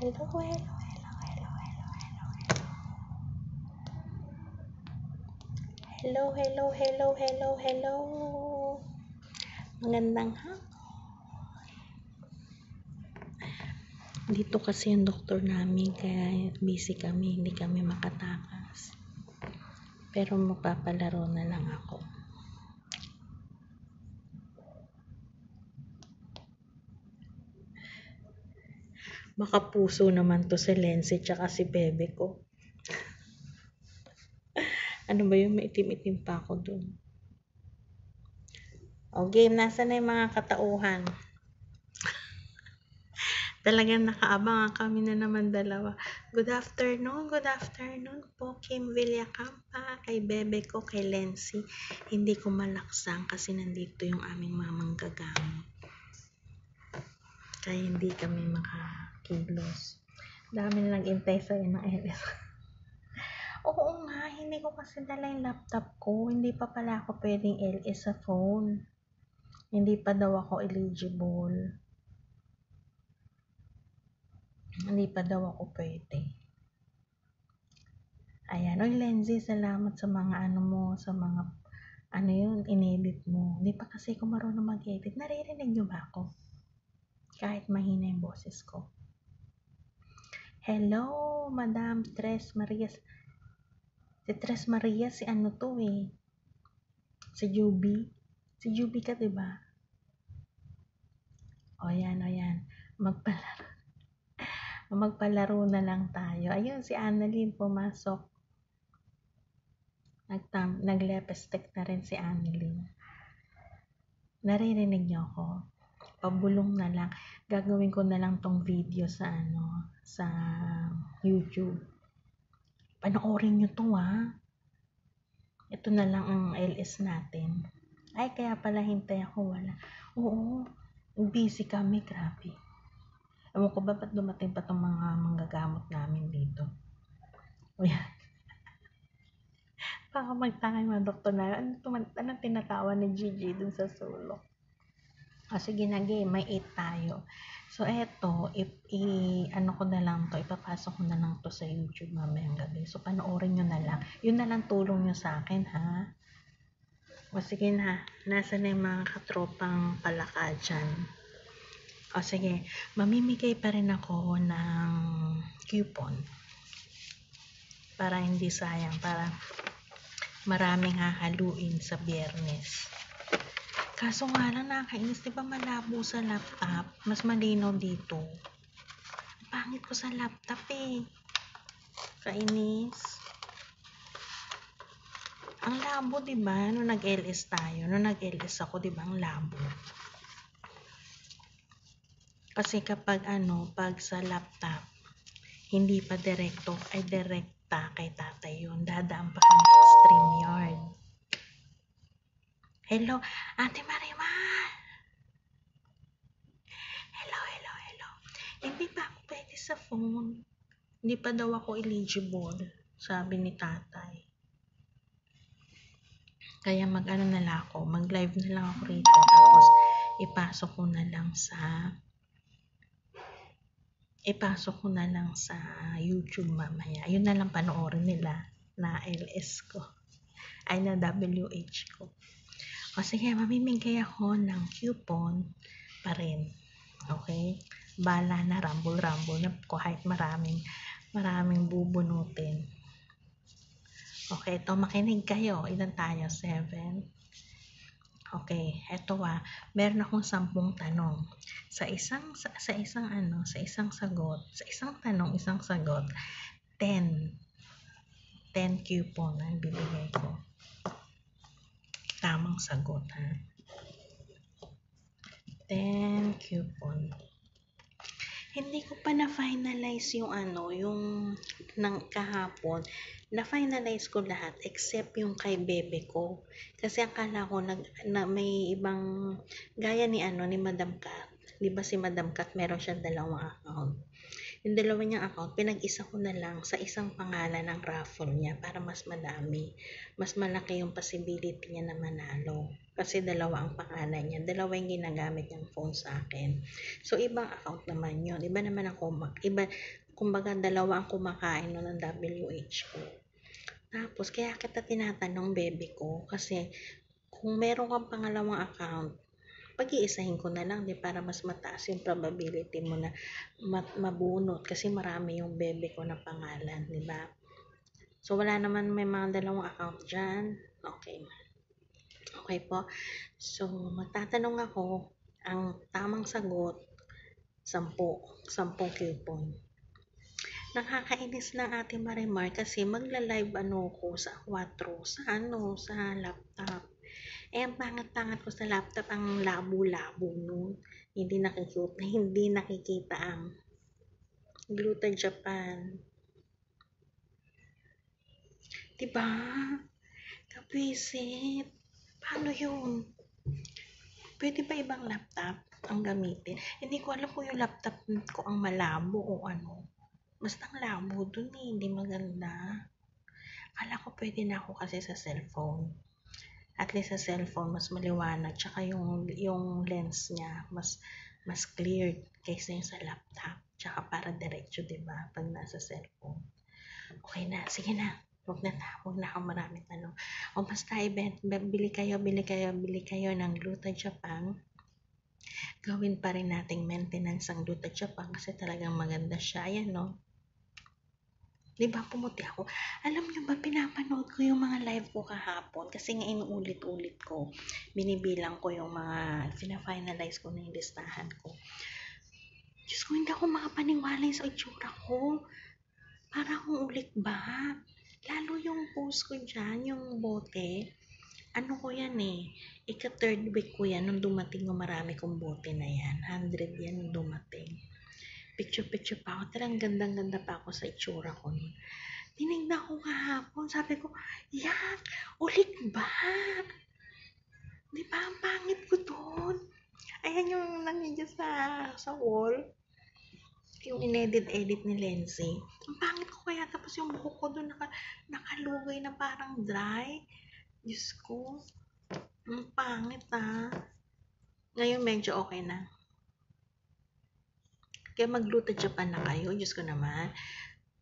Hello, hello, hello, hello, hello, hello, hello. Hello, hello, hello, hello, hello. Magandang hapon. Dito kasi yung doktor namin, kaya busy kami, hindi kami makatakas. Pero magpapalaro na lang ako. Makapuso naman to si Lenzy tsaka si bebe ko. ano ba yung maitim-itim pa ako dun? O game, nasa na yung mga katauhan? Talagang nakaabang kami na naman dalawa. Good afternoon, good afternoon po Kim Villacampa, kay bebe ko, kay Lenzy. Hindi ko malaksang kasi nandito yung aming mamang gagamot. Kaya hindi kami makakilos. Dami na nag-intay sa ng LS. Oo nga, hindi ko kasi dala yung laptop ko. Hindi pa pala ako pwedeng LS sa phone. Hindi pa daw ako eligible. Hindi pa daw ako pwede. Ayan. Oy, Lenzy, salamat sa mga ano mo, sa mga ano yun, inedit mo. Hindi pa kasi ako marunong mag-edit. Naririnig niyo ba ako? Kahit mahina yung boses ko. Hello, Madam Tres Marias. Si Tres Maria, si ano to eh. Si Juby. Si Juby ka, diba? O yan, o yan. Magpalaro. Magpalaro na lang tayo. Ayun, si Annalyn pumasok. Nagtam, naglepestek na rin si Annalyn. Naririnig niyo ako? Pabulong na lang. Gagawin ko na lang tong video sa ano, sa YouTube. Panoorin niyo to ha. Ito na lang ang LS natin. Ay, kaya pala hintay ako wala. Oo, busy kami, grabe. Ewan ko ba ba't dumating pa tong mga manggagamot namin dito. O yan. Baka magtangay mga doktor na, ano, tuman, ano tinatawa ni Gigi dun sa sulok. O sige na game, may 8 tayo. So eto, if, i, ano ko na lang to, ipapasok ko na lang to sa YouTube mamayang gabi. So panoorin nyo na lang. Yun na lang tulong nyo sa akin ha. O sige na, nasa na yung mga katropang palaka dyan. O sige, mamimigay pa rin ako ng coupon. Para hindi sayang, para maraming hahaluin sa biyernes. Kaso nga lang nakakainis, di ba malabo sa laptop? Mas malinaw dito. Pangit ko sa laptop eh. Kainis. Ang labo, di ba? Nung nag-LS tayo, nung nag-LS ako, di ba, ang labo. Kasi kapag ano, pag sa laptop, hindi pa direkto, ay direkta kay tatay yun. Dadaan pa Hello, Ate Marimar. Hello, hello, hello. Hindi pa ako pwede sa phone. Hindi pa daw ako eligible, sabi ni tatay. Kaya mag-ano na lang ako, mag-live na lang ako rito. Tapos, ipasok ko na lang sa ipasok ko na lang sa YouTube mamaya. Yun na lang panoorin nila na LS ko. Ay, na WH ko. O sige, mamimigay ako ng coupon pa rin. Okay? Bala na rumble-rumble na kahit maraming maraming bubunutin. Okay, ito makinig kayo. Ilan tayo? Seven? Okay, eto ah. Meron akong sampung tanong. Sa isang sa, sa isang ano, sa isang sagot, sa isang tanong, isang sagot, 10 10 coupon ang bibigay ko tamang sagot ha. 10 coupon. Hindi ko pa na-finalize yung ano, yung ng kahapon. Na-finalize ko lahat except yung kay bebe ko. Kasi akala ko nag, na may ibang gaya ni ano ni Madam Kat. 'Di ba si Madam Kat meron siyang dalawang account. Yung dalawa niyang account, pinag-isa ko na lang sa isang pangalan ng raffle niya para mas madami. Mas malaki yung possibility niya na manalo. Kasi dalawa ang pangalan niya. Dalawa yung ginagamit niyang phone sa akin. So, ibang account naman yun. Iba naman ang kumak. Iba, kumbaga, dalawa ang kumakain nun ng WH ko. Tapos, kaya kita tinatanong, baby ko, kasi kung meron kang pangalawang account, pag-iisahin ko na lang di para mas mataas yung probability mo na mabunot kasi marami yung bebe ko na pangalan, di ba? So, wala naman may mga dalawang account dyan. Okay. Okay po. So, magtatanong ako, ang tamang sagot, sampu, sampung coupon. Nakakainis lang ate Marimar kasi magla-live ano ko sa 4, sa ano, sa laptop. Eh, ang pangat-pangat ko sa laptop, ang labo-labo nun. Hindi nakikita, hindi nakikita ang Gluten Japan. Diba? Kapwisit. Paano yun? Pwede ba ibang laptop ang gamitin? Hindi ko alam kung yung laptop ko ang malabo o ano. Basta ang labo dun eh, hindi maganda. Kala ko pwede na ako kasi sa cellphone at least sa cellphone mas maliwanag tsaka yung yung lens niya mas mas clear kaysa yung sa laptop tsaka para diretso 'di ba pag nasa cellphone okay na sige na Huwag na, huwag na akong maraming tanong. O basta event, bili kayo, bili kayo, bili kayo ng Gluta Japan. Gawin pa rin nating maintenance ang Gluta Japan kasi talagang maganda siya. Ayan, no? Di ba pumuti ako? Alam nyo ba, pinapanood ko yung mga live ko kahapon kasi nga inuulit-ulit ko. Binibilang ko yung mga, fina-finalize ko na yung listahan ko. Diyos ko, hindi ako makapaniwala sa itsura ko. Para akong ulit ba? Lalo yung post ko dyan, yung bote. Ano ko yan eh. Ika-third week ko yan nung dumating yung marami kong bote na yan. 100 yan nung dumating picture-picture pa ako. Talagang gandang-ganda pa ako sa itsura ko nun. Tinignan ko kahapon. Sabi ko, yak, ulit ba? Di ba, ang pangit ko doon. Ayan yung nangyay sa, sa wall. Yung inedit-edit ni Lenzy. Ang pangit ko kaya. Tapos yung buhok ko doon naka, nakalugay na parang dry. Diyos ko. Ang pangit ah. Ngayon medyo okay na. Kaya magluto Japan na kayo. Diyos ko naman.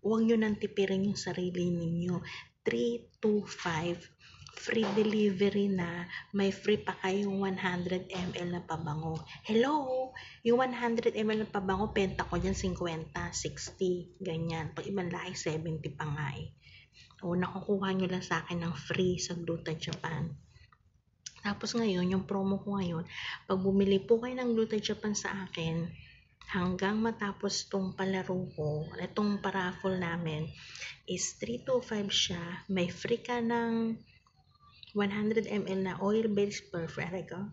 Huwag nyo nang tipirin yung sarili ninyo. 3 to 5 free delivery na, may free pa kayong 100 ml na pabango. Hello! Yung 100 ml na pabango, penta ko dyan 50, 60, ganyan. Pag ibang lahi, 70 pa nga eh. O, nakukuha nyo lang sa akin ng free sa Gluta Japan. Tapos ngayon, yung promo ko ngayon, pag bumili po kayo ng Gluta Japan sa akin, hanggang matapos tong palaro ko, itong paraffle namin, is 325 siya. May free ka ng 100 ml na oil-based perfume. ko.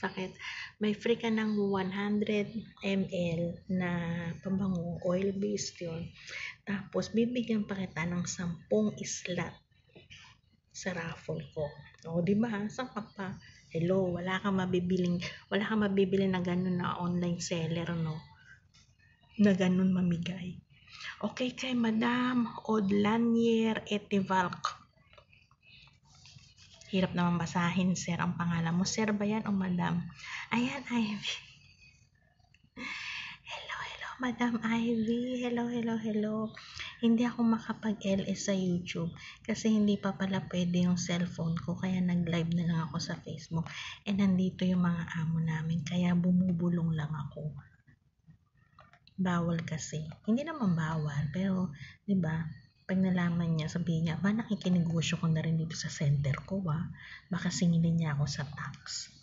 Sakit. May free ka ng 100 ml na pabango, oil-based yun. Tapos, bibigyan pa kita ng 10 slot sa raffle ko. O, di ba? Ka pa? Hello, wala kang mabibiling, wala kang mabibili na ganun na online seller, no? Na ganun mamigay. Okay kay Madam Odlanier Etivalk. Hirap naman basahin, sir, ang pangalan mo. Sir ba yan o madam? Ayan, Ivy. Hello, hello, Madam Ivy. Hello, hello, hello hindi ako makapag-LS sa YouTube kasi hindi pa pala pwede yung cellphone ko kaya nag-live na lang ako sa Facebook. And nandito yung mga amo namin kaya bumubulong lang ako. Bawal kasi. Hindi naman bawal pero 'di ba pag nalaman niya sabihin niya ba nakikinegosyo ko na rin dito sa center ko ba baka singilin niya ako sa tax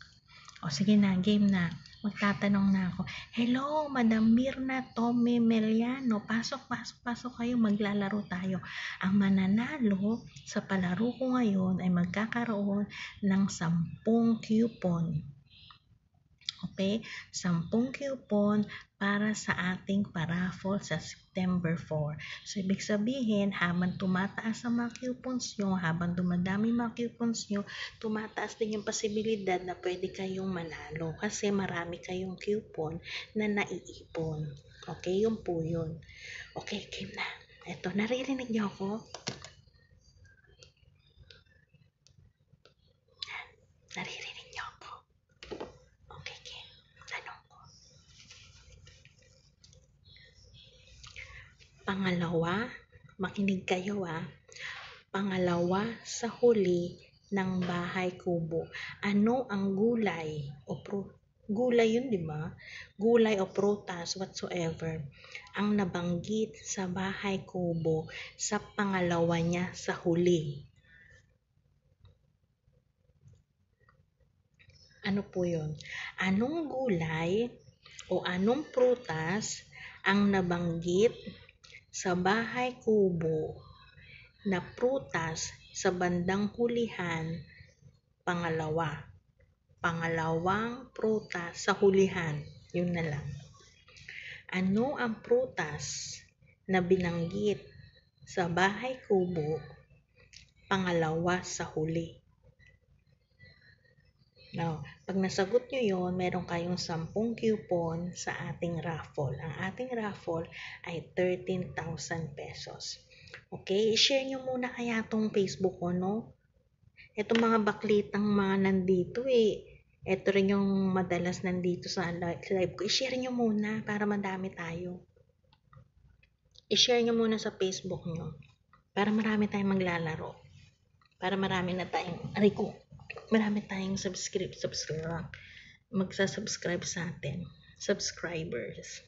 o sige na game na magtatanong na ako, Hello, Madam Mirna Tome Meliano, pasok, pasok, pasok kayo, maglalaro tayo. Ang mananalo sa palaro ko ngayon ay magkakaroon ng 10 coupon. Okay? 10 coupon para sa ating paraffle sa September 4. So, ibig sabihin, habang tumataas ang mga coupons nyo, habang dumadami mga coupons nyo, tumataas din yung posibilidad na pwede kayong manalo kasi marami kayong coupon na naiipon. Okay? Yun po yun. Okay, game na. Eto, naririnig niyo ako? Naririnig niyo ako? Okay, game. Tanong ko. Pangalawa, makinig kayo ah. Pangalawa sa huli ng bahay kubo. Ano ang gulay o pro gulay yun, di ba? Gulay o prutas whatsoever ang nabanggit sa bahay kubo sa pangalawa niya sa huli. Ano po yun? Anong gulay o anong prutas ang nabanggit sa bahay kubo na prutas sa bandang hulihan pangalawa? Pangalawang prutas sa hulihan. Yun na lang. Ano ang prutas na binanggit sa bahay kubo pangalawa sa huli? Now, pag nasagot nyo yon, meron kayong 10 coupon sa ating raffle. Ang ating raffle ay 13,000 pesos. Okay, i-share nyo muna kaya tong Facebook ko, no? Itong mga baklitang mga nandito eh. Ito rin yung madalas nandito sa live ko. I-share nyo muna para madami tayo. I-share nyo muna sa Facebook nyo. Para marami tayong maglalaro. Para marami na tayong, aray marami tayong subscribe, subscribe, magsasubscribe sa atin. Subscribers.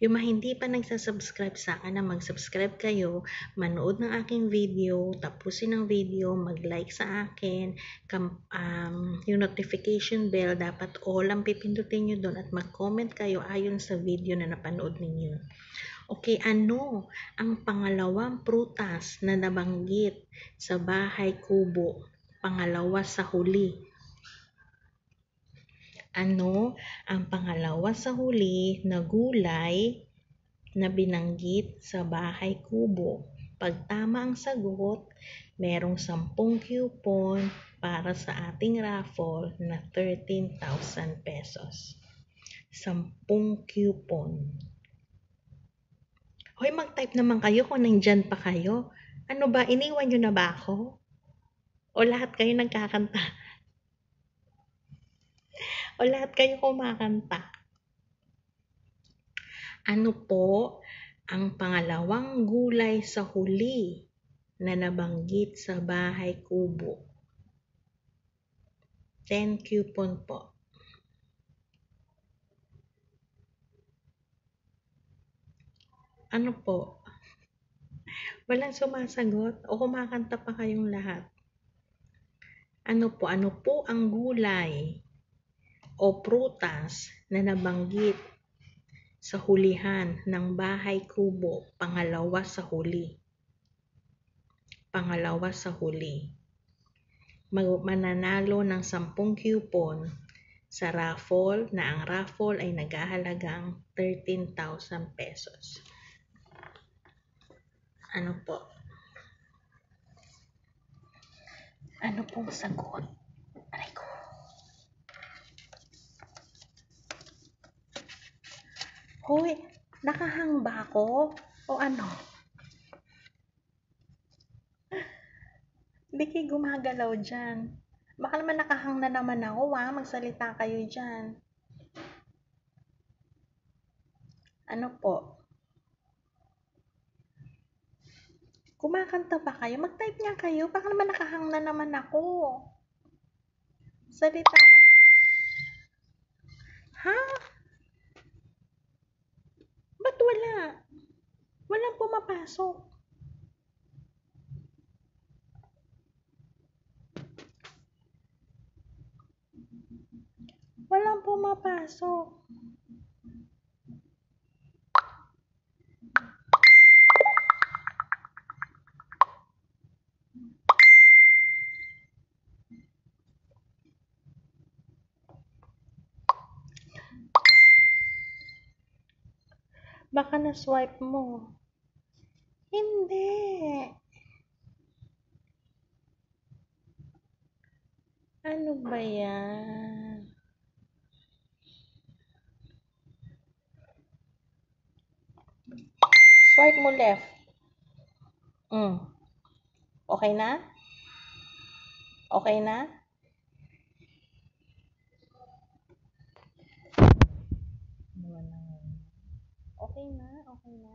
Yung mga hindi pa nagsasubscribe sa akin na mag-subscribe kayo, manood ng aking video, tapusin ang video, mag-like sa akin, kam, um, yung notification bell, dapat all ang pipindutin nyo doon at mag-comment kayo ayon sa video na napanood ninyo. Okay, ano ang pangalawang prutas na nabanggit sa bahay kubo? Pangalawa sa huli. Ano ang pangalawa sa huli na gulay na binanggit sa bahay kubo? Pag tama ang sagot, merong 10 coupon para sa ating raffle na 13,000 pesos. 10 coupon. Hoy, mag-type naman kayo kung nandyan pa kayo. Ano ba, iniwan nyo na ba ako? O lahat kayo nagkakanta? o lahat kayo kumakanta? Ano po ang pangalawang gulay sa huli na nabanggit sa bahay kubo? 10 coupon po. Ano po? Walang sumasagot o kumakanta pa kayong lahat? Ano po? Ano po ang gulay o prutas na nabanggit sa hulihan ng bahay kubo, pangalawa sa huli. Pangalawa sa huli. Mananalo ng 10 coupon sa raffle na ang raffle ay naghahalagang 13,000 pesos. Ano po? Ano pong sagot? Aray ko. Hoy, nakahang ba ako? O ano? Biki gumagalaw dyan. Baka naman nakahang na naman ako, ha? Magsalita kayo dyan. Ano po? Kumakanta pa kayo? Mag-type nga kayo. Baka naman nakahang na naman ako. Salita. Ha? Ba't wala? Walang pumapasok. Walang pumapasok. Baka na-swipe mo. Hindi. Ano ba yan? Swipe mo left. Mm. Okay na? Okay na? Wala na nga. Okay na? Okay na?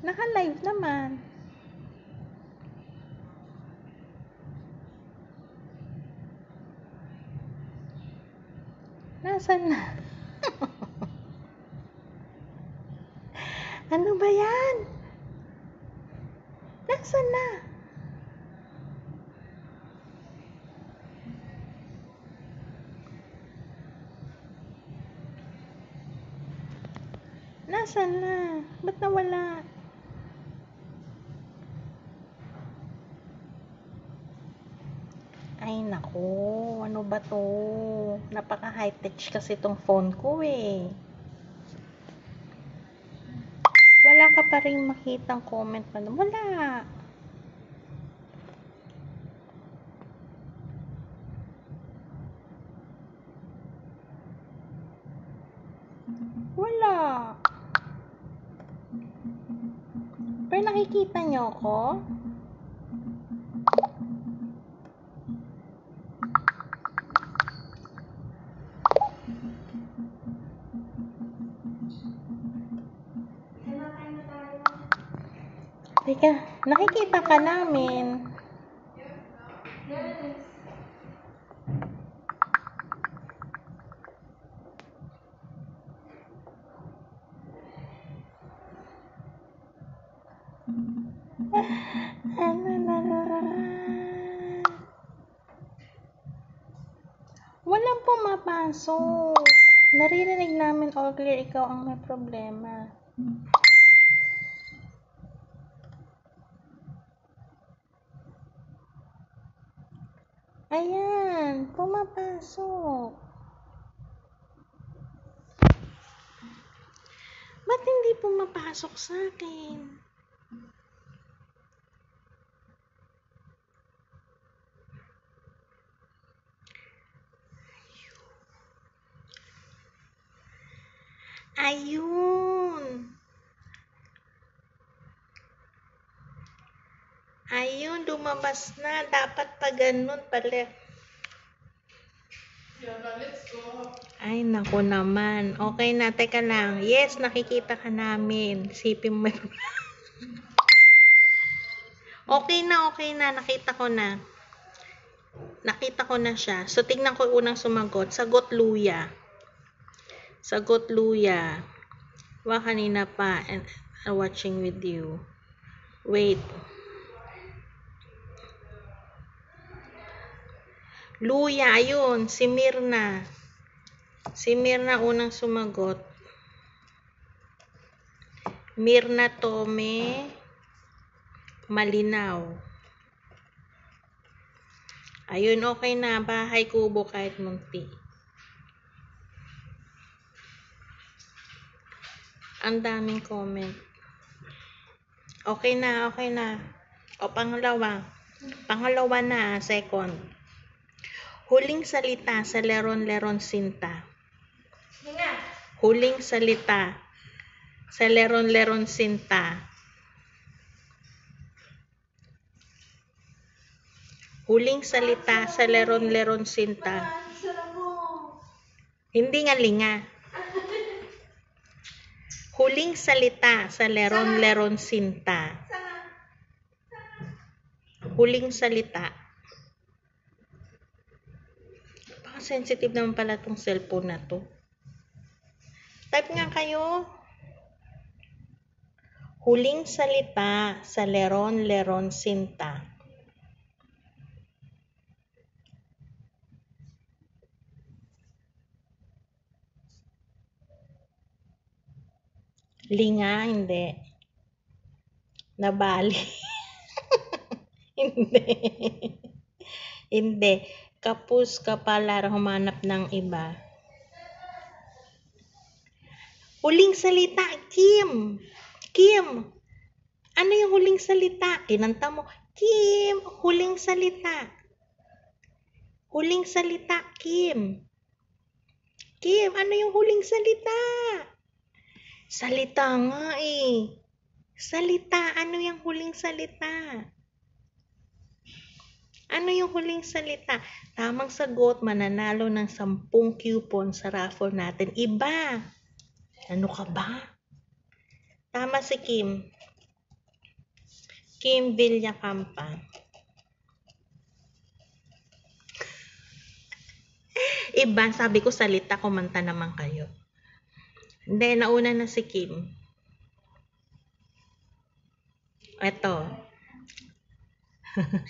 Naka-live naman. Nasaan na? ano ba yan? Nasaan na? Nasaan na? Ba't nawala? Ay nako, ano ba to? Napaka high-tech kasi tong phone ko eh. Wala ka pa rin makitang comment pa. Wala. Wala. Nakikita niyo ako? Teka, nakikita ka namin. Pumapasok. Naririnig namin all clear ikaw ang may problema. Ayan, pumapasok. Ba't hindi pumapasok sa akin? Ayun. Ayun, lumabas na. Dapat pa ganun pala. Ay, naku naman. Okay na, teka lang. Yes, nakikita ka namin. Sipin mo. okay na, okay na. Nakita ko na. Nakita ko na siya. So, tingnan ko unang sumagot. Sagot luya. Sagot luya. Wa kanina pa. And uh, watching with you. Wait. Luya, ayun. Si Mirna. Si Mirna unang sumagot. Mirna Tome Malinaw. Ayun, okay na. Bahay kubo kahit munti. Ang daming comment. Okay na, okay na. O, pangalawa. Pangalawa na, second. Huling salita sa Leron-Leron Sinta. Huling salita sa Leron-Leron Sinta. Huling salita sa Leron-Leron Sinta. Hindi nga linga. Huling salita sa Leron-Leron Sinta. Huling salita. Baka sensitive naman pala tong cellphone na to. Type nga kayo. Huling salita sa Leron-Leron Sinta. Linga, hindi. Nabali. hindi. hindi. Kapus ka pala humanap ng iba. Huling salita, Kim. Kim. Ano yung huling salita? Kinanta mo, Kim, huling salita. Huling salita, Kim. Kim, ano yung huling salita? Salita nga eh. Salita, ano yung huling salita? Ano yung huling salita? Tamang sagot, mananalo ng 10 coupon sa raffle natin. Iba. Ano ka ba? Tama si Kim. Kim Villacampa. Iba, sabi ko salita, kumanta naman kayo. Hindi, nauna na si Kim. Eto.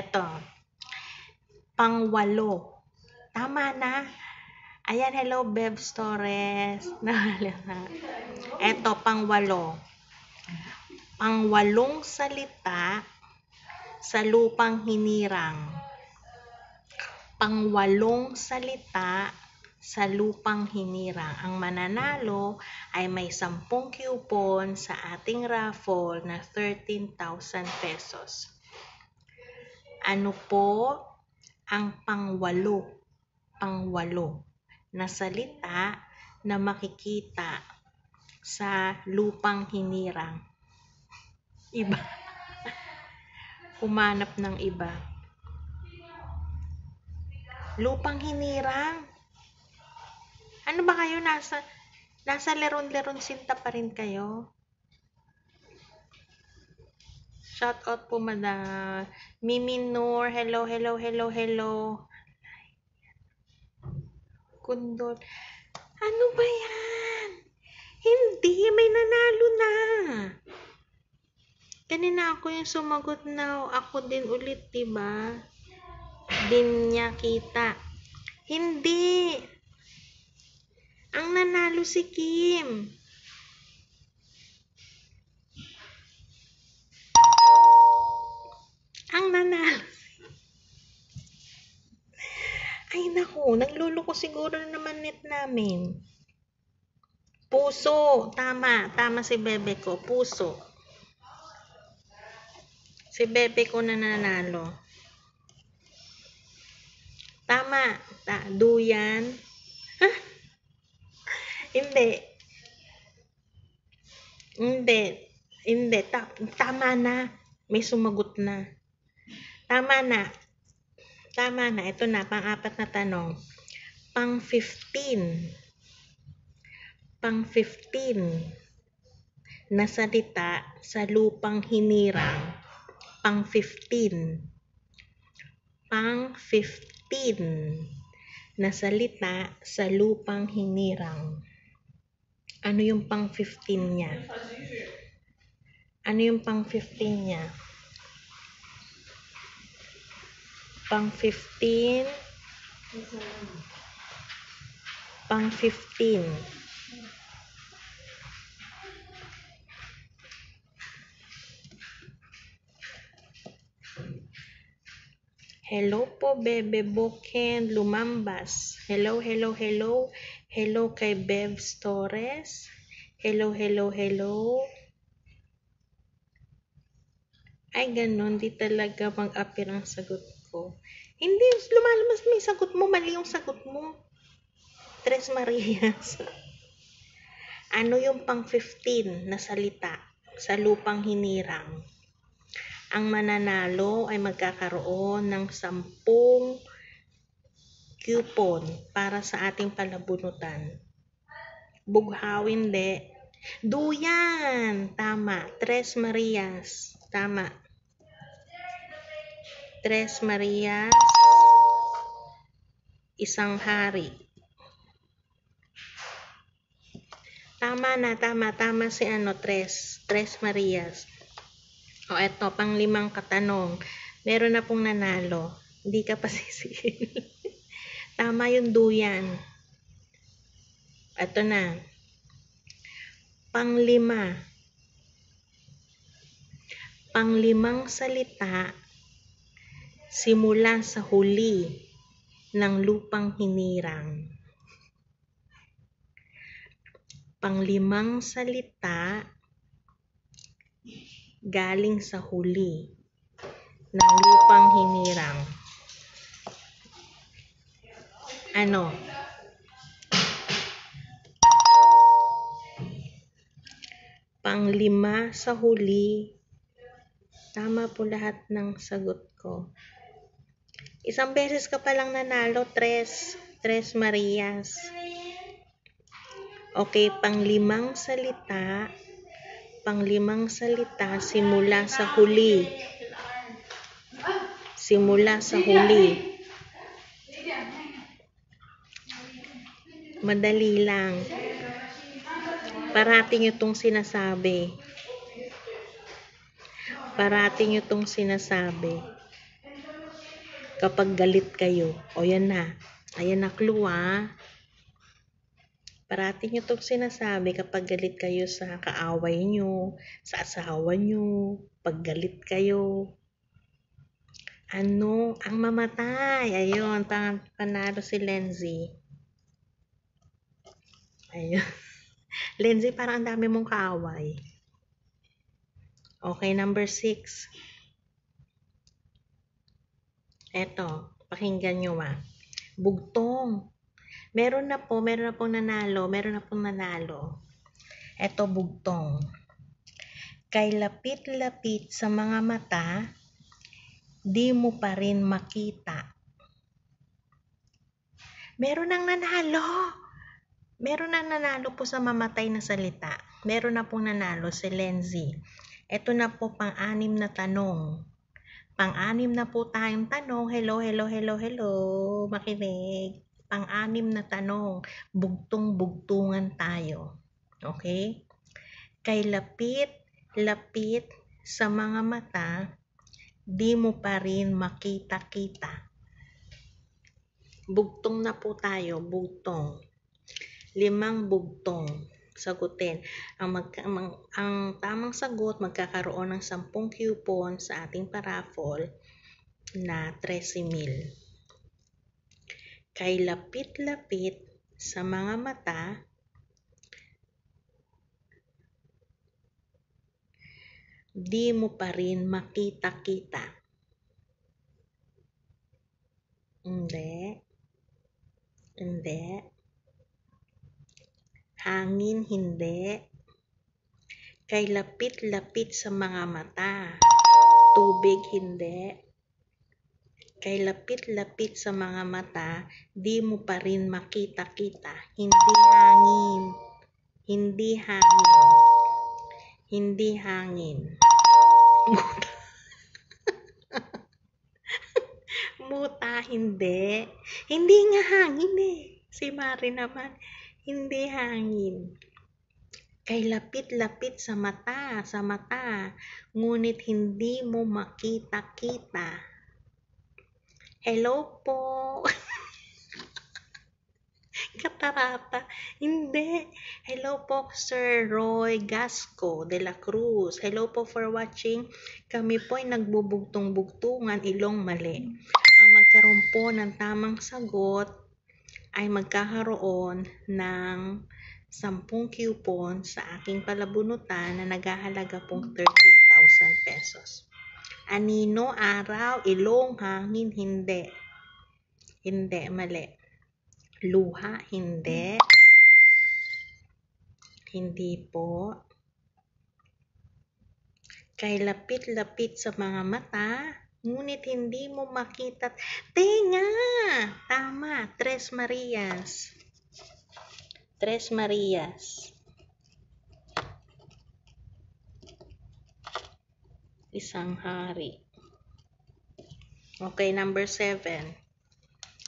Eto. Pangwalo. Tama na. Ayan, hello, Bev Torres. Eto, pangwalo. Pangwalong salita sa lupang hinirang. Pangwalong salita sa lupang hinirang. Ang mananalo ay may 10 coupon sa ating raffle na 13,000 pesos. Ano po ang pangwalo? Pangwalo na salita na makikita sa lupang hinirang. Iba. Humanap ng iba. Lupang hinirang. Ano ba kayo? Nasa, nasa leron-leron sinta pa rin kayo? Shout out po, madam. Mimi Noor. Hello, hello, hello, hello. Kundol. Ano ba yan? Hindi, may nanalo na. Kanina ako yung sumagot na ako din ulit, diba? Din niya kita. Hindi. Ang nanalo si Kim. Ang nanalo Ay naku, nagluloko siguro na naman net namin. Puso. Tama. Tama si bebe ko. Puso. Si bebe ko na nanalo. Tama. Ta duyan. Hindi. Hindi. Hindi. Ta tama na. May sumagot na. Tama na. Tama na. Ito na. Pang-apat na tanong. Pang-15. Pang-15 na salita sa lupang hinirang. Pang-15. Pang-15 na salita sa lupang hinirang. Ano yung pang-15 niya? Ano yung pang-15 niya? Pang-15 Pang-15 Hello po, Bebe Boken Lumambas. Hello, hello, hello. Hello kay Bevs Torres. Hello, hello, hello. Ay, ganun. Di talaga mag-appear ang sagot ko. Hindi, lumalabas may sagot mo. Mali yung sagot mo. Tres Marias. ano yung pang-15 na salita sa lupang hinirang? Ang mananalo ay magkakaroon ng 10 coupon para sa ating palabunutan. Bughawin de. Duyan! Tama. Tres Marias. Tama. Tres Marias. Isang hari. Tama na, tama. Tama si ano, Tres. Tres Marias. O eto, pang limang katanong. Meron na pong nanalo. Hindi ka pa. Tama yung duyan. Ito na. Panglima. Panglimang salita simula sa huli ng lupang hinirang. Panglimang salita galing sa huli ng lupang hinirang. Ano? Panglima sa huli. Tama po lahat ng sagot ko. Isang beses ka palang nanalo, Tres. Tres Marias. Okay, panglimang salita. Panglimang salita simula sa huli. Simula sa huli. Madali lang. Parati nyo itong sinasabi. Parati nyo itong sinasabi. Kapag galit kayo. O yan na. Ayan na clue ah. Parati nyo itong sinasabi kapag galit kayo sa kaaway nyo, sa asawa nyo, pag galit kayo. Ano ang mamatay? Ayun, pan panalo si Lenzy. Ayun. Lenzy, parang ang dami mong kaaway. Okay, number six. Eto, pakinggan nyo ah. Bugtong. Meron na po, meron na pong nanalo, meron na pong nanalo. Eto, bugtong. Kay lapit-lapit sa mga mata, di mo pa rin makita. Meron nang nanalo. Meron nang nanalo po sa mamatay na salita. Meron na pong nanalo si Lenzy. Ito na po pang-anim na tanong. Pang-anim na po tayong tanong. Hello, hello, hello, hello. Makinig. Pang-anim na tanong. Bugtong-bugtungan tayo. Okay? Kay lapit, lapit sa mga mata, di mo pa rin makita-kita. Bugtong na po tayo, bugtong. Limang bugtong. Sagutin. Ang, mag, ang, ang tamang sagot, magkakaroon ng 10 coupon sa ating paraffle na 13,000. Kay lapit-lapit sa mga mata, di mo pa rin makita-kita. Hindi. Hindi. Hangin, hindi. Kay lapit-lapit sa mga mata. Tubig, hindi. Kay lapit-lapit sa mga mata, di mo pa rin makita-kita. Hindi hangin. Hindi hangin. Hindi hangin. Muta, hindi. Hindi nga hangin eh. Si Mari naman, hindi hangin. Kay lapit-lapit sa mata, sa mata, ngunit hindi mo makita-kita. Hello po. Katarata. Hindi. Hello po, Sir Roy Gasco de la Cruz. Hello po for watching. Kami po ay nagbubugtong-bugtungan ilong mali. Ang magkaroon po ng tamang sagot ay magkakaroon ng 10 coupon sa aking palabunutan na naghahalaga pong 13,000 pesos. Anino, araw, ilong, hangin, hindi. Hindi, mali. Luha, hindi. Hindi po. Kay lapit-lapit sa mga mata, ngunit hindi mo makita. Tenga! Tama, Tres Marias. Tres Marias. Isang hari. Okay, number seven.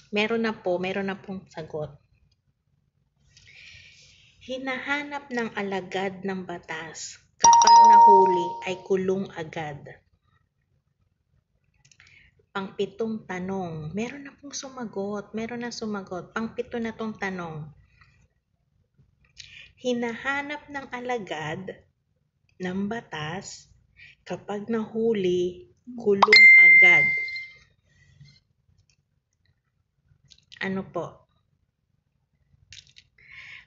Meron na po, meron na pong sagot. Hinahanap ng alagad ng batas. Kapag nahuli ay kulong agad. Pangpitong tanong. Meron na pong sumagot. Meron na sumagot. Pangpito na tong tanong. Hinahanap ng alagad ng batas kapag nahuli, kulong agad. Ano po?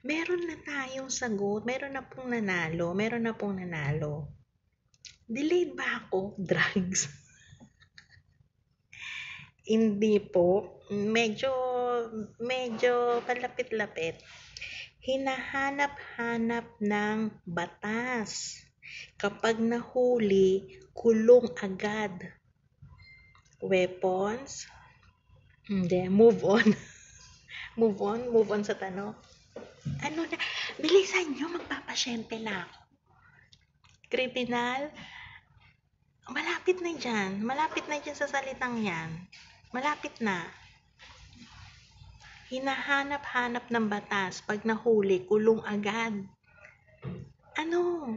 Meron na tayong sagot. Meron na pong nanalo. Meron na pong nanalo. Delayed ba ako? Drugs. Hindi po. Medyo, medyo palapit-lapit. Hinahanap-hanap ng batas. Kapag nahuli, kulong agad. Weapons? Hindi. Move on. move on. Move on sa tanong. Ano na? Bilisan nyo. Magpapasyente na ako. Kriminal? Malapit na dyan. Malapit na dyan sa salitang yan. Malapit na. Hinahanap-hanap ng batas. Pag nahuli, kulong agad. Ano?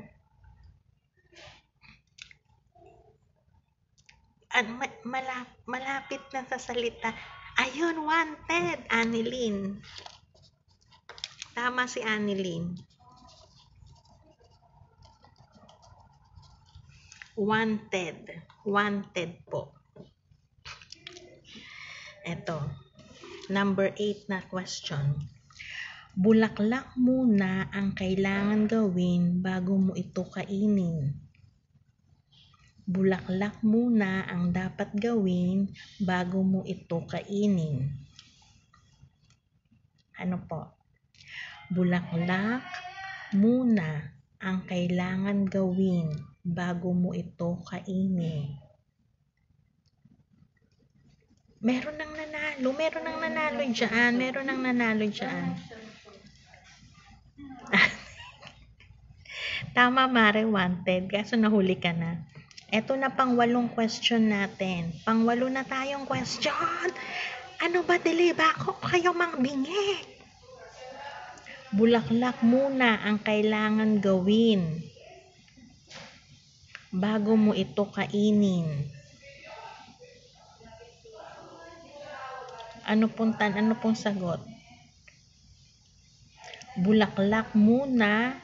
An ma- mala- malapit na sa salita. Ayun, wanted, Annilyn. Tama si Annilyn. Wanted. Wanted po. Eto. Number 8 na question. Bulaklak muna ang kailangan gawin bago mo ito kainin. Bulaklak muna ang dapat gawin bago mo ito kainin. Ano po? Bulaklak muna ang kailangan gawin bago mo ito kainin. Meron nang nanalo, meron nang nanalo dyan, meron nang nanalo dyan. Tama, Mare, wanted. Kaso nahuli ka na. Ito na pang walong question natin. Pang walo na tayong question. Ano ba, dili ba ako kayo mang bingi? Bulaklak muna ang kailangan gawin bago mo ito kainin. Ano pong tan, ano pong sagot? Bulaklak muna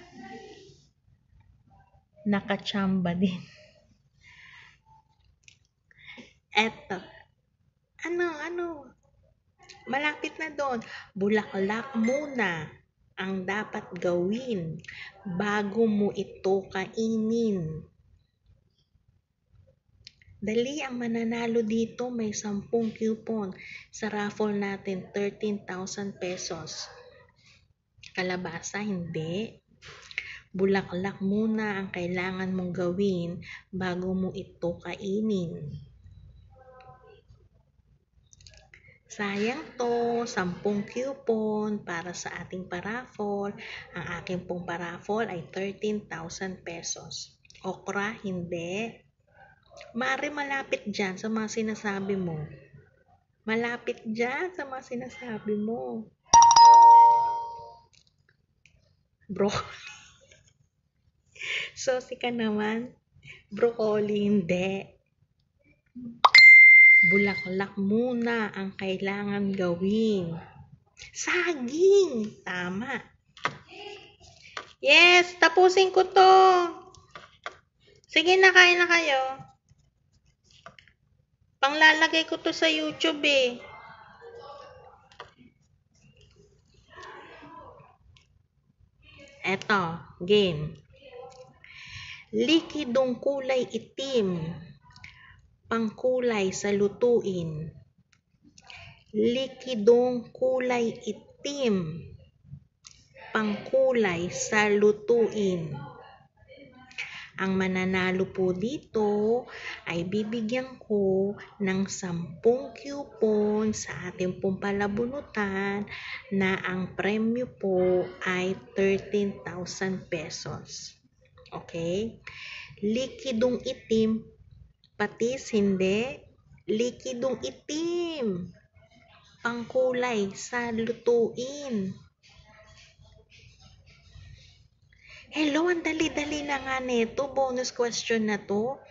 nakachamba din. Eto. Ano, ano? Malapit na doon. Bulaklak muna ang dapat gawin bago mo ito kainin. Dali ang mananalo dito, may 10 coupon. Sa raffle natin, 13,000 pesos. Kalabasa, hindi. Bulaklak muna ang kailangan mong gawin bago mo ito kainin. Sayang to, 10 coupon para sa ating paraffol. Ang aking pong paraffol ay 13,000 pesos. Okra, hindi. Mari malapit dyan sa mga sinasabi mo. Malapit dyan sa mga sinasabi mo. Broccoli. Sosi ka naman. Broccoli, hindi. Bulaklak muna ang kailangan gawin. Saging! Tama. Yes, tapusin ko to. Sige na, kain na kayo. Panglalagay ko to sa YouTube eh. Eto, game. Likidong kulay itim. Pangkulay sa lutuin. Likidong kulay itim. Pangkulay sa lutuin. Ang mananalo po dito ay bibigyan ko ng 10 coupon sa ating pong palabunutan na ang premyo po ay 13,000 pesos. Okay? Likidong itim, patis hindi, likidong itim, pangkulay sa lutuin. Hello, ang dali-dali na nga nito. Bonus question na to.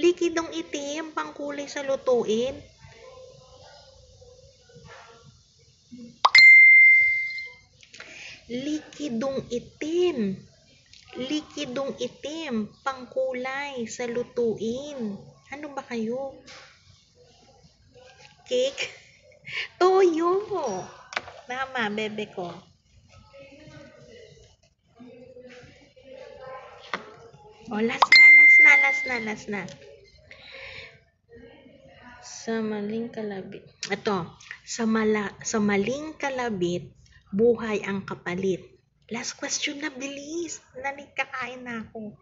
Likidong itim, pangkulay sa lutuin. Likidong itim. Likidong itim, pangkulay sa lutuin. Ano ba kayo? Cake? Toyo. Tama, bebe ko. O, last na, last na, last na, last na. Sa maling kalabit. Ito. Sa, mala, sa maling kalabit, buhay ang kapalit. Last question na, bilis. Naligkakain na ako.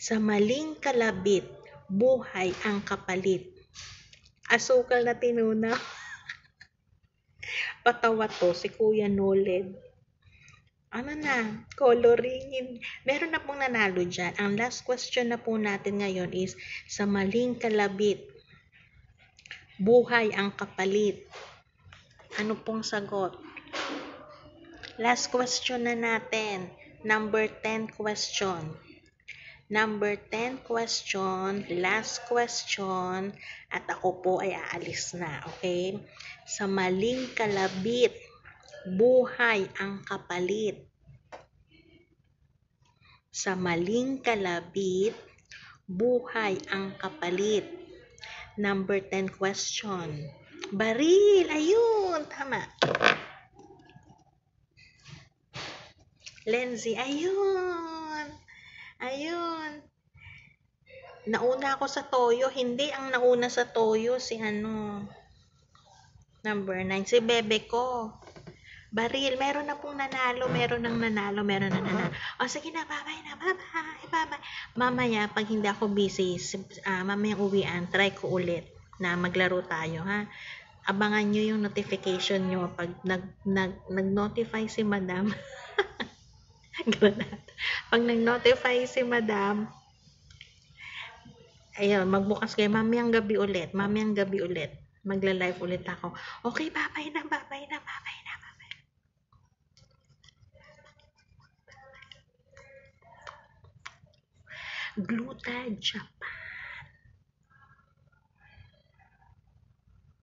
Sa maling kalabit, buhay ang kapalit. Asukal na tinuna. Patawa to, si Kuya Noled. Ano na, coloring. Meron na pong nanalo dyan. Ang last question na po natin ngayon is, sa maling kalabit, buhay ang kapalit. Ano pong sagot? Last question na natin. Number 10 question. Number 10 question, last question, at ako po ay aalis na, okay? Sa maling kalabit, buhay ang kapalit. Sa maling kalabit, buhay ang kapalit. Number 10 question. Baril, ayun, tama. Lenzi, ayun. Ayun. Nauna ako sa toyo. Hindi ang nauna sa toyo si ano. Number 9. Si bebe ko. Baril. Meron na pong nanalo. Meron nang nanalo. Meron na nanalo. O sige na. Bye-bye na. Bye-bye. Mamaya, pag hindi ako busy, uh, mamaya uwian, try ko ulit na maglaro tayo, ha? Abangan nyo yung notification nyo pag nag, nag, nag-notify si madam. Granat. Pag nag-notify si madam, ayun, magbukas kayo, mamayang gabi ulit, mamayang gabi ulit, magla-live ulit ako. Okay, babay na, babay na, babay. Gluta Japan.